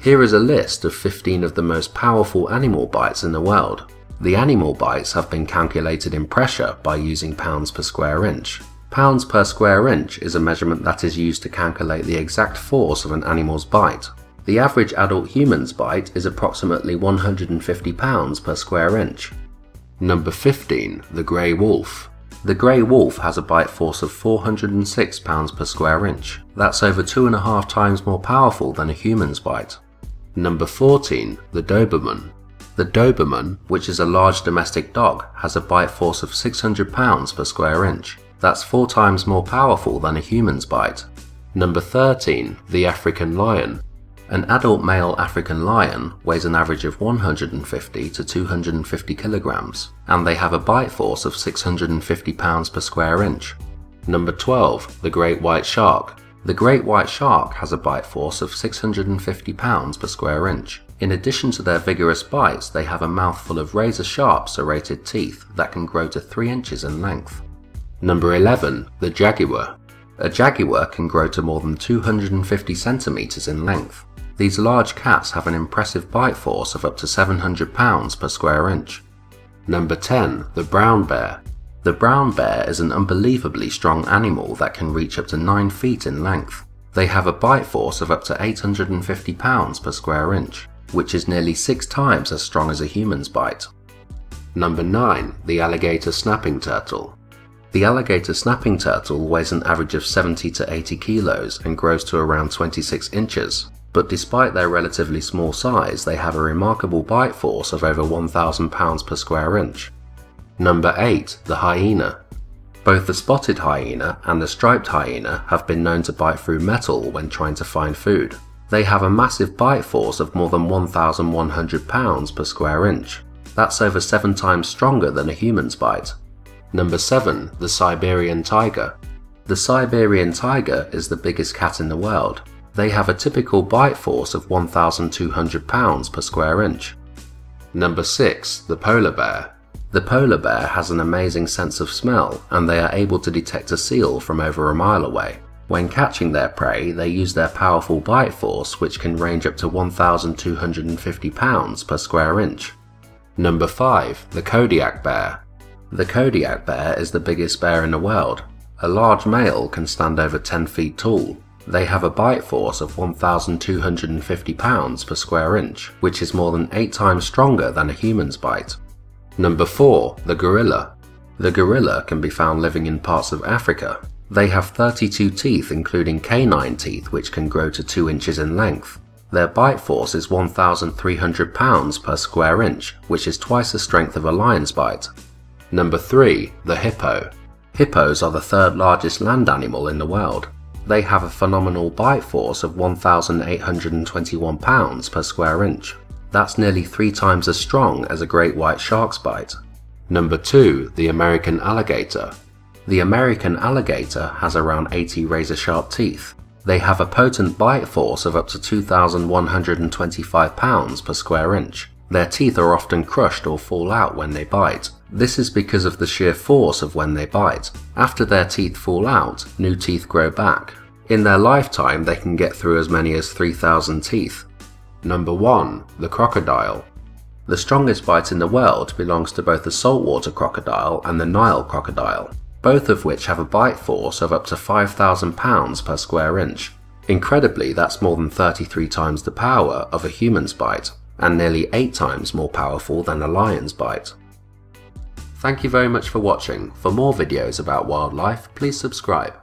Here is a list of 15 of the most powerful animal bites in the world. The animal bites have been calculated in pressure by using pounds per square inch. Pounds per square inch is a measurement that is used to calculate the exact force of an animal's bite. The average adult human's bite is approximately 150 pounds per square inch. Number 15. The Grey Wolf. The grey wolf has a bite force of 406 pounds per square inch. That's over two and a half times more powerful than a human's bite. Number 14. The Doberman. The Doberman, which is a large domestic dog, has a bite force of 600 pounds per square inch. That's four times more powerful than a human's bite. Number 13. The African Lion. An adult male African lion weighs an average of 150 to 250 kilograms, and they have a bite force of 650 pounds per square inch. Number 12. The Great White Shark. The great white shark has a bite force of 650 pounds per square inch. In addition to their vigorous bites, they have a mouthful of razor sharp serrated teeth that can grow to 3 inches in length. Number 11. The Jaguar. A jaguar can grow to more than 250 centimeters in length. These large cats have an impressive bite force of up to 700 pounds per square inch. Number 10. The brown bear. The brown bear is an unbelievably strong animal that can reach up to 9 feet in length. They have a bite force of up to 850 pounds per square inch, which is nearly 6 times as strong as a human's bite. Number 9. The alligator snapping turtle. The alligator snapping turtle weighs an average of 70 to 80 kilos and grows to around 26 inches, but despite their relatively small size, they have a remarkable bite force of over 1000 pounds per square inch. Number 8. The hyena. Both the spotted hyena and the striped hyena have been known to bite through metal when trying to find food. They have a massive bite force of more than 1,100 pounds per square inch. That's over 7 times stronger than a human's bite. Number 7. The Siberian Tiger. The Siberian tiger is the biggest cat in the world. They have a typical bite force of 1,200 pounds per square inch. Number 6. The Polar Bear. The polar bear has an amazing sense of smell and they are able to detect a seal from over a mile away. When catching their prey, they use their powerful bite force which can range up to 1,250 pounds per square inch. Number 5. The Kodiak Bear. The Kodiak bear is the biggest bear in the world. A large male can stand over 10 feet tall. They have a bite force of 1,250 pounds per square inch, which is more than 8 times stronger than a human's bite. Number 4. The Gorilla. The gorilla can be found living in parts of Africa. They have 32 teeth including canine teeth which can grow to 2 inches in length. Their bite force is 1,300 pounds per square inch, which is twice the strength of a lion's bite. Number 3. The Hippo. Hippos are the third largest land animal in the world. They have a phenomenal bite force of 1,821 pounds per square inch. That's nearly three times as strong as a great white shark's bite. Number 2. The American Alligator. The American alligator has around 80 razor sharp teeth. They have a potent bite force of up to 2,125 pounds per square inch. Their teeth are often crushed or fall out when they bite. This is because of the sheer force of when they bite. After their teeth fall out, new teeth grow back. In their lifetime, they can get through as many as 3,000 teeth. Number 1. The Crocodile. The strongest bite in the world belongs to both the saltwater crocodile and the Nile crocodile, both of which have a bite force of up to 5,000 pounds per square inch. Incredibly, that's more than 33 times the power of a human's bite and nearly 8 times more powerful than a lion's bite. Thank you very much for watching. For more videos about wildlife, please subscribe.